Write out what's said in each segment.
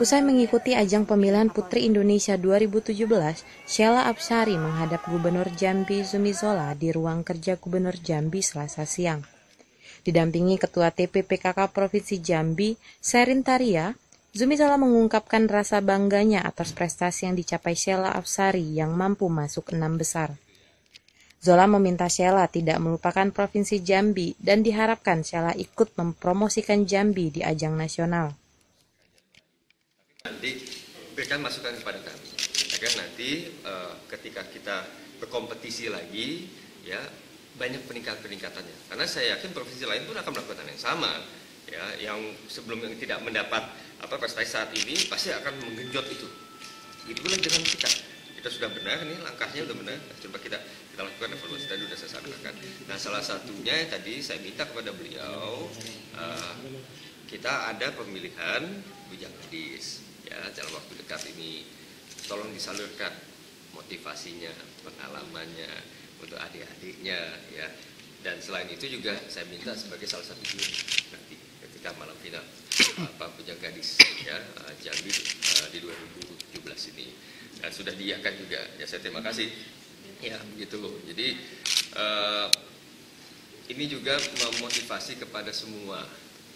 Usai mengikuti ajang pemilihan Putri Indonesia 2017, Sheila Absari menghadap Gubernur Jambi Zumi Zola di ruang kerja Gubernur Jambi Selasa siang. Didampingi Ketua TPPKK Provinsi Jambi, Serin Taria, Zumi Zola mengungkapkan rasa bangganya atas prestasi yang dicapai Sheila Absari yang mampu masuk enam besar. Zola meminta Sheila tidak melupakan Provinsi Jambi dan diharapkan Sheila ikut mempromosikan Jambi di ajang nasional berikan masukan kepada kami. Agar nanti uh, ketika kita berkompetisi lagi ya banyak peningkat peningkatannya karena saya yakin provinsi lain pun akan melakukan yang sama ya. Yang sebelum yang tidak mendapat apa prestasi saat ini pasti akan menggenjot itu. Itu pula dengan kita. Kita sudah benar nih langkahnya sudah benar. Coba kita kita lakukan evaluasi tadi sudah saya sampaikan. Nah salah satunya tadi saya minta kepada beliau uh, kita ada pemilihan bujang gadis ya dalam waktu dekat ini tolong disalurkan motivasinya pengalamannya untuk adik-adiknya ya. Dan selain itu juga saya minta sebagai salah satu juri nanti ketika malam final apa punya gadis ya eh, Jambi uh, di 2017 ini. Dan sudah diiakan juga. Ya saya terima kasih. Ya begitu jadi uh, ini juga memotivasi kepada semua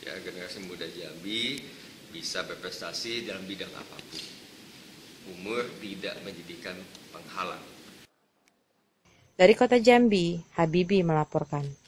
ya generasi muda Jambi bisa berprestasi dalam bidang apa pun. Umur tidak menjadikan penghalang. Dari kota Jambi, Habibi melaporkan.